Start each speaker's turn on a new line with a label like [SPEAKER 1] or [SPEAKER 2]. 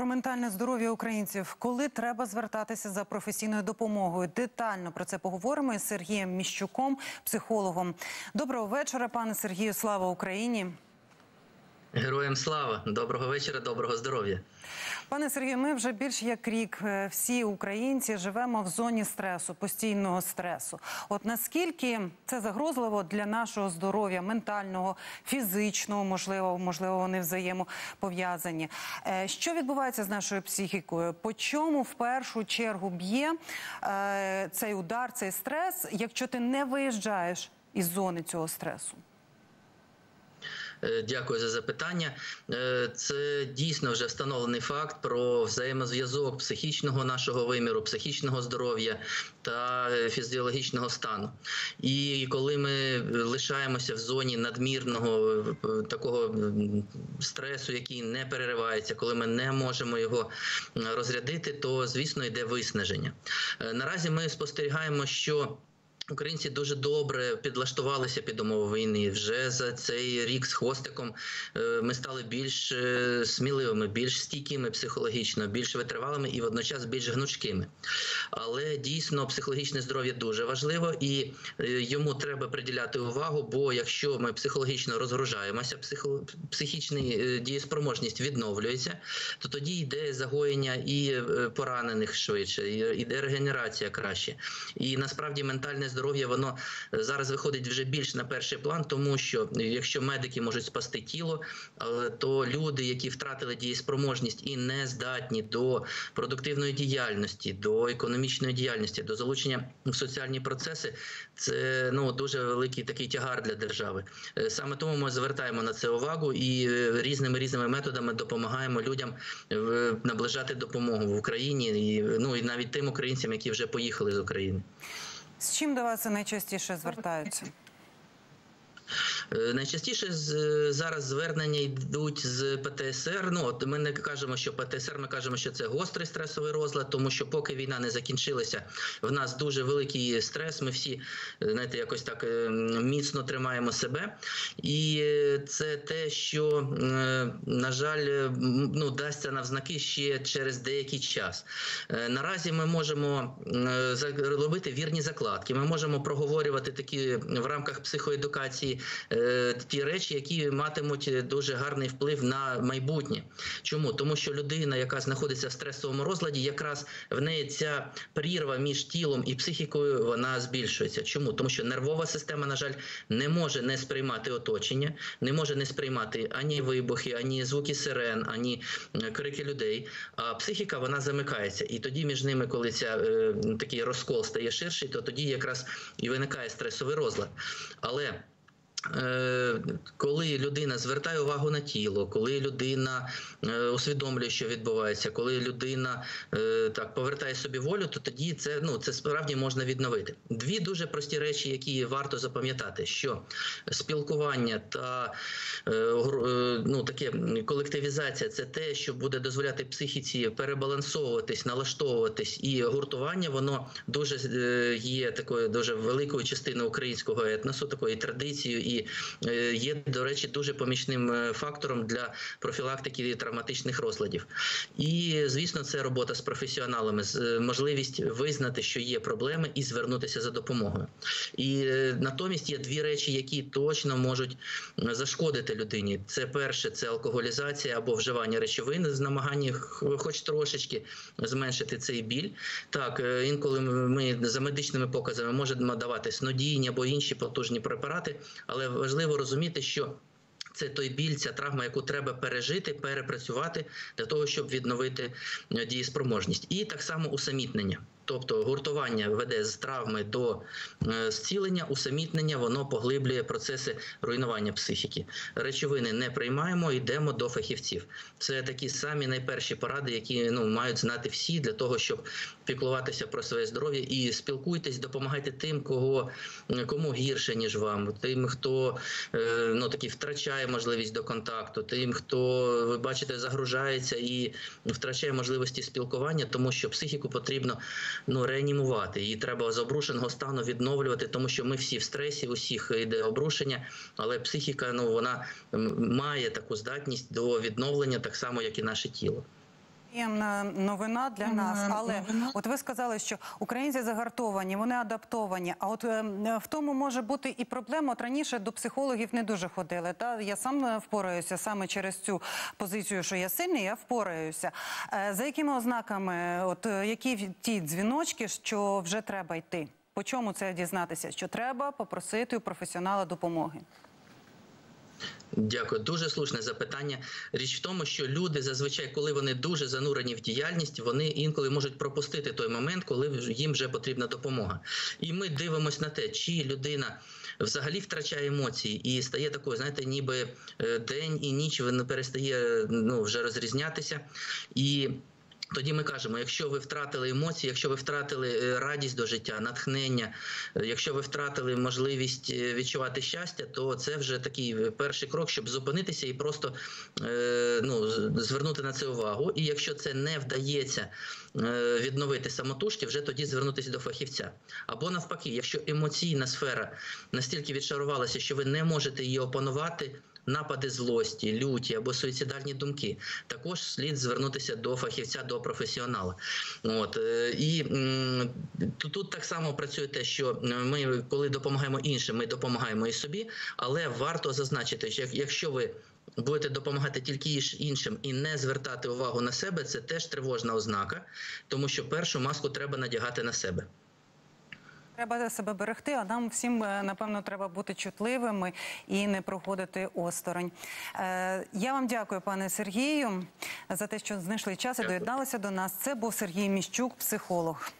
[SPEAKER 1] Про ментальне здоров'я українців, коли треба звертатися за професійною допомогою. Детально про це поговоримо із Сергієм Міщуком, психологом. Доброго вечора, пане Сергію. Слава Україні.
[SPEAKER 2] Героям слава, доброго вечора, доброго здоров'я.
[SPEAKER 1] Пане Сергію, ми вже більш як рік е, всі українці живемо в зоні стресу, постійного стресу. От наскільки це загрозливо для нашого здоров'я, ментального, фізичного, можливо, можливо, вони взаємопов'язані. Е, Що відбувається з нашою психікою? По чому в першу чергу б'є е, цей удар, цей стрес, якщо ти не виїжджаєш із зони цього стресу?
[SPEAKER 2] Е, Дякую за запитання. Е, Це дійсно вже встановлений факт про взаємозв'язок психічного нашого виміру, психічного здоров'я та е, фізіологічного стану. І коли ми лишаємося в зоні надмірного такого стресу, який не переривається, коли ми не можемо його розрядити, то звісно йде виснаження. Наразі ми спостерігаємо, що Українці дуже добре підлаштувалися під умови війни. Вже за цей рік з хвостиком е, ми стали більш е, сміливими, більш стійкими психологічно, більш витривалими і водночас більш гнучкими. Але дійсно психологічне здоров'я дуже важливо і е, йому треба приділяти увагу. Бо якщо ми психологічно розгружаємося, психо, психічна дієспроможність відновлюється, то тоді йде загоєння і поранених швидше, і йде регенерація краще. І насправді ментальне здоров'я воно е, зараз виходить вже більш на перший план, тому що е, якщо медики можуть спасти тіло, то люди, які втратили дієспроможність і не здатні до продуктивної діяльності, до економічної діяльності, до залучення в соціальні процеси, це ну дуже великий такий тягар для держави. Е, Саме тому ми звертаємо на це увагу і різними різними методами допомагаємо людям наближати допомогу в Україні і ну і навіть тим українцям, які вже поїхали з України.
[SPEAKER 1] З чим до вас найчастіше звертаються?
[SPEAKER 2] Е, Найчастіше зараз звернення йдуть з ПТСР. Ну от ми не кажемо, що ПТСР, ми кажемо, що це гострий стресовий розлад, тому що поки війна не закінчилася, в нас дуже великий стрес. Ми всі е, знаєте, якось так е, міцно тримаємо себе, і це те, що на жаль, ну дасться навзнаки ще через деякий час. Наразі ми можемо робити вірні закладки. Ми можемо проговорювати такі в рамках психоедукації е, ті речі, які матимуть дуже гарний вплив на майбутнє. Чому? Тому що людина, яка знаходиться в стресовому розладі, якраз в неї ця прірва між тілом і психікою вона збільшується. Чому? Тому що нервова система, на жаль, не може не сприймати оточення, не може не сприймати ані вибухи, ані звуки сирен, ані е, крики людей. А психіка вона замикається. І тоді між ними, коли ця е, такий розкол стає ширший, то тоді якраз і виникає стресовий розлад. Але Е, Коли людина звертає увагу на тіло, коли людина е, усвідомлює, що відбувається, коли людина е, так повертає собі волю, то тоді це ну це справді можна відновити. Дві дуже прості речі, які варто запам'ятати: що спілкування та е, е, ну таке колективізація це те, що буде дозволяти психіці перебалансовуватись, налаштовуватись, і гуртування воно дуже е, є такою дуже великою частиною українського етносу, такої традицією, і е, є, до речі, дуже помічним е, фактором для профілактики травматичних розладів. І звісно, це робота з професіоналами, з е, можливість визнати, що є проблеми, і звернутися за допомогою. І е, натомість є дві речі, які точно можуть м, зашкодити людині. Це перше, це алкоголізація або вживання речовин з намагання, хоч трошечки зменшити цей біль. Так, е, інколи ми за медичними показами можемо давати снодійні або інші потужні препарати, але важливо розуміти, що це той біль, ця травма, яку треба пережити, перепрацювати для того, щоб відновити е, дієспроможність. І так само усамітнення. Тобто гуртування веде з травми до е, зцілення, усамітнення, воно поглиблює процеси руйнування психіки. Речовини не приймаємо, йдемо до фахівців. Це такі самі найперші поради, які ну мають знати всі для того, щоб піклуватися про своє здоров'я і спілкуйтесь, допомагайте тим, кого кому гірше ніж вам, тим, хто е, ну такі втрачає можливість до контакту, тим, хто ви бачите, загружається і втрачає можливості спілкування, тому що психіку потрібно ну реанімувати. Її треба з обрушеного стану відновлювати, тому що ми всі в стресі, усіх йде обрушення, але психіка ну вона має таку здатність до відновлення, так само як і наше тіло.
[SPEAKER 1] Приємна новина для нас, але от ви сказали, що українці загартовані, вони адаптовані. А от е, в тому може бути і проблема. От раніше до психологів не дуже ходили. Та я сам е, впораюся саме через цю позицію, що я сильний, я впораюся. Е, За якими ознаками, от е, які ті дзвіночки, що вже треба йти? По чому це дізнатися? Що треба попросити у професіонала допомоги?
[SPEAKER 2] Дякую, дуже слушне запитання. Річ в тому, що люди зазвичай, коли вони дуже занурені в діяльність, вони інколи можуть пропустити той момент, коли їм вже потрібна допомога. І ми дивимося на те, чи людина взагалі втрачає емоції і стає такою, знаєте, ніби е, день і ніч він перестає ну, вже розрізнятися. І тоді ми кажемо: якщо ви втратили емоції, якщо ви втратили е, радість до життя, натхнення, е, якщо ви втратили можливість е, відчувати щастя, то це вже такий перший крок, щоб зупинитися і просто ну, звернути на це увагу. І якщо це не вдається відновити самотужки, вже тоді звернутися до фахівця. Або навпаки, якщо емоційна сфера настільки відшарувалася, що ви не можете її опанувати. Напади злості, люті або суїцидальні думки. Також слід звернутися до фахівця, до професіонала. От е, і тут, тут так само працює те, що е, ми, коли допомагаємо іншим, ми допомагаємо і собі, але варто зазначити, що якщо ви будете допомагати тільки іншим і не звертати увагу на себе, це теж тривожна ознака, тому що першу маску треба надягати на себе.
[SPEAKER 1] Треба себе берегти, а нам всім е, напевно треба бути чутливими і не проходити осторонь. Е, Я вам дякую, пане Сергію, за те, що знайшли час і доєдналися до нас. Це був Сергій Міщук, психолог.